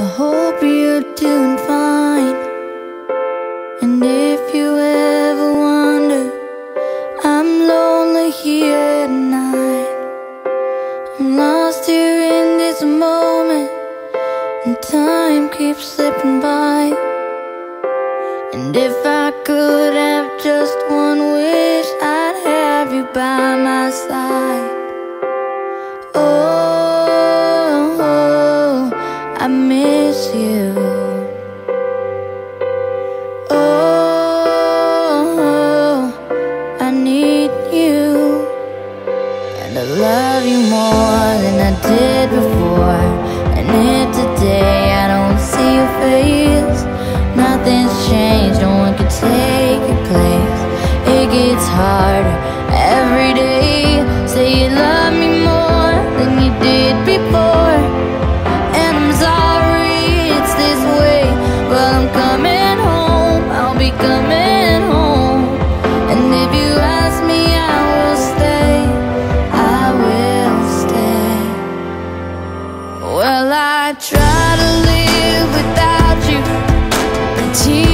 I hope you're doing fine And if you ever wonder I'm lonely here at night. I'm lost here in this moment And time keeps slipping by And if I could have just one I miss you. I try to live without you. Until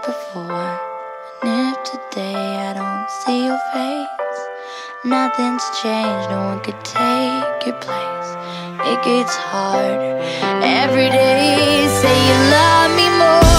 before. And if today I don't see your face, nothing's changed, no one could take your place. It gets harder every day. Say you love me more.